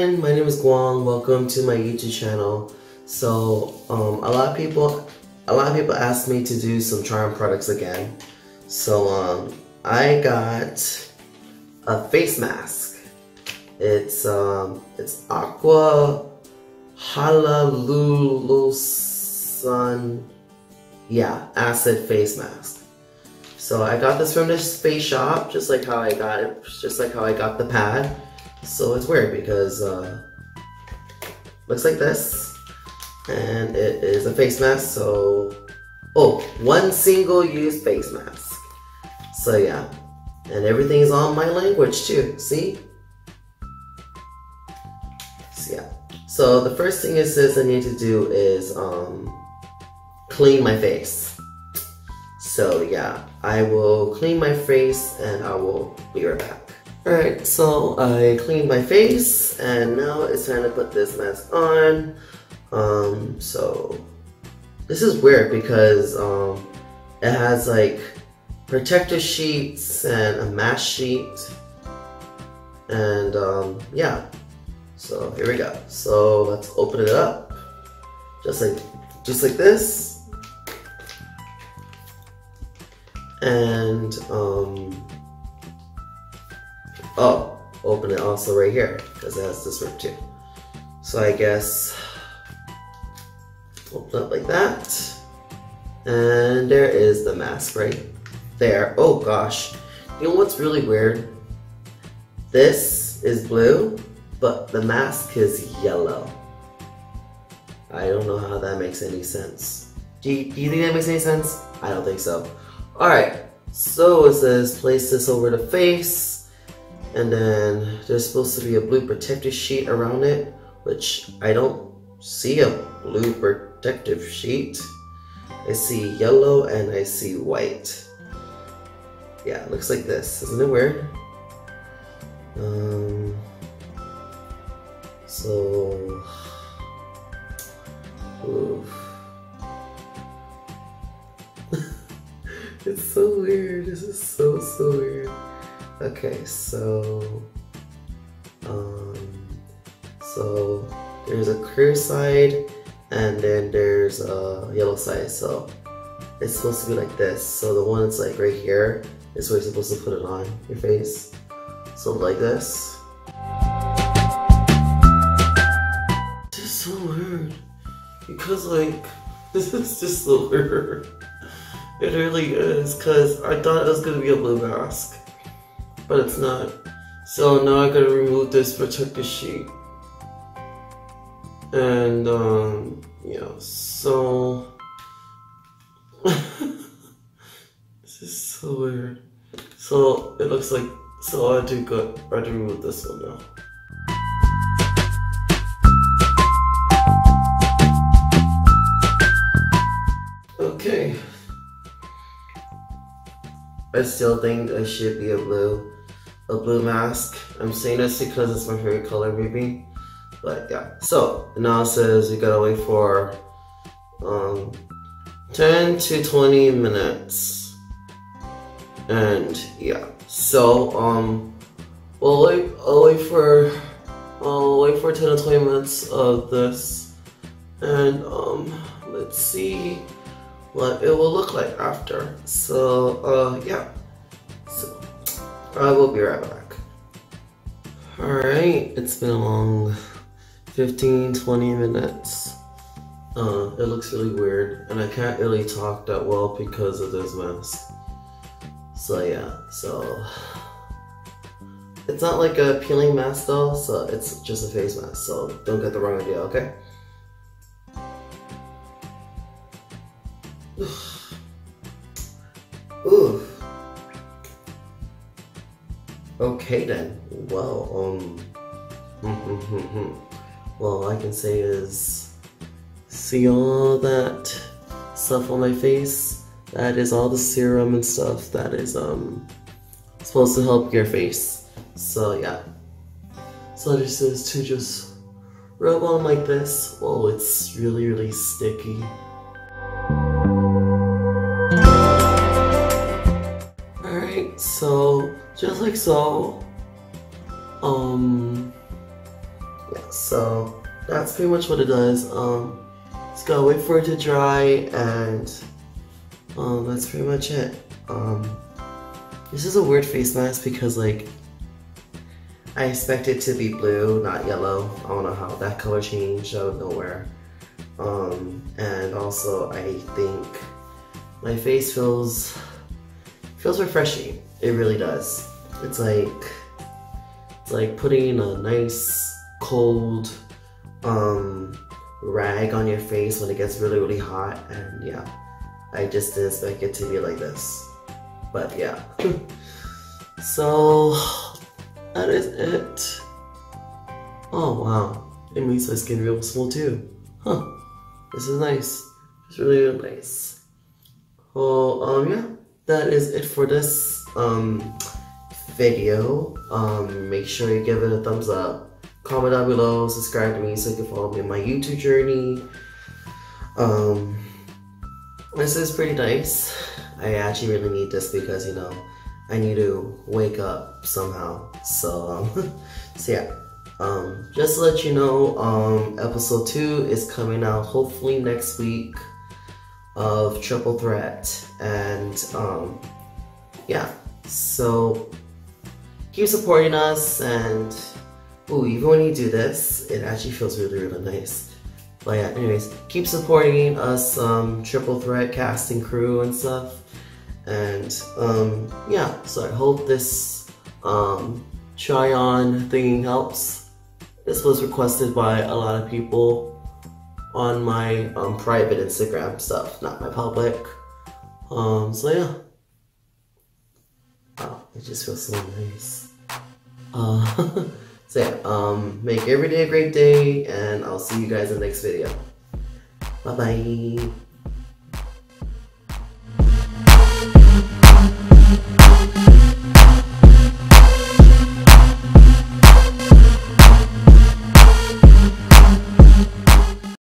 everyone, my name is Guang. Welcome to my YouTube channel. So, um, a lot of people, a lot of people asked me to do some charm products again. So, um, I got a face mask. It's um, it's Aqua Hyaluron, yeah, acid face mask. So I got this from this face shop, just like how I got it, just like how I got the pad. So it's weird because uh, looks like this, and it is a face mask. So, oh, one single use face mask. So yeah, and everything is on my language too. See? So yeah. So the first thing it says I need to do is um, clean my face. So yeah, I will clean my face and I will be right back. Alright, so I cleaned my face and now it's time to put this mask on. Um, so this is weird because um, it has like protective sheets and a mask sheet. And um, yeah, so here we go. So let's open it up. Just like, just like this. And um, Oh, open it also right here because it has this rip too. So I guess open up like that. And there is the mask right there. Oh gosh. You know what's really weird? This is blue, but the mask is yellow. I don't know how that makes any sense. Do you, do you think that makes any sense? I don't think so. Alright, so it says place this over the face. And then there's supposed to be a blue protective sheet around it, which I don't see a blue protective sheet. I see yellow and I see white. Yeah, it looks like this. Isn't it weird? Um, so, it's so weird. This is so, so weird. Okay, so um, so there's a clear side and then there's a yellow side. So it's supposed to be like this. So the one that's like right here is where you're supposed to put it on your face. So like this. This is so weird because like this is just so weird. It really is because I thought it was gonna be a blue mask but it's not. So now I gotta remove this protective sheet. And, um, yeah, so... this is so weird. So it looks like, so I do good. I have to remove this one now. Okay. I still think I should be a blue a blue mask. I'm saying this because it's my favorite color maybe. But yeah. So now it says you gotta wait for um 10 to 20 minutes. And yeah. So um we'll wait I'll wait for I'll wait for 10 to 20 minutes of this. And um let's see what it will look like after. So uh yeah. I will be right back. Alright, it's been a long 15, 20 minutes. Uh, it looks really weird, and I can't really talk that well because of this mask. So yeah, so... It's not like a peeling mask though, so it's just a face mask, so don't get the wrong idea, okay? Ooh. Okay then. Well, um, well, I can say is, see all that stuff on my face. That is all the serum and stuff that is um supposed to help your face. So yeah. So this is to just rub on like this. Oh, it's really really sticky. Alright, so just like so. Um, yeah. So that's pretty much what it does. Um, just gotta wait for it to dry and um, that's pretty much it. Um, this is a weird face mask because like I expect it to be blue, not yellow. I don't know how that color changed out of nowhere. Um, and also I think my face feels feels refreshing. It really does. It's like it's like putting a nice cold um, rag on your face when it gets really really hot and yeah. I just didn't expect it to be like this. But yeah. So that is it. Oh wow. It makes my skin real small too. Huh. This is nice. It's really, really nice. Oh, um yeah that is it for this um video um make sure you give it a thumbs up comment down below, subscribe to me so you can follow me on my YouTube journey. Um, this is pretty nice. I actually really need this because, you know, I need to wake up somehow. So, um, so yeah. Um, just to let you know, um, episode 2 is coming out hopefully next week of Triple Threat. And, um, yeah. So, keep supporting us and Ooh, even when you do this, it actually feels really, really nice. But yeah, anyways, keep supporting us, um, Triple Threat cast and crew and stuff. And, um, yeah, so I hope this, um, try on thing helps. This was requested by a lot of people on my, um, private Instagram stuff, not my public. Um, so yeah. Wow, it just feels so nice. Uh, So yeah, um, make every day a great day, and I'll see you guys in the next video. Bye bye.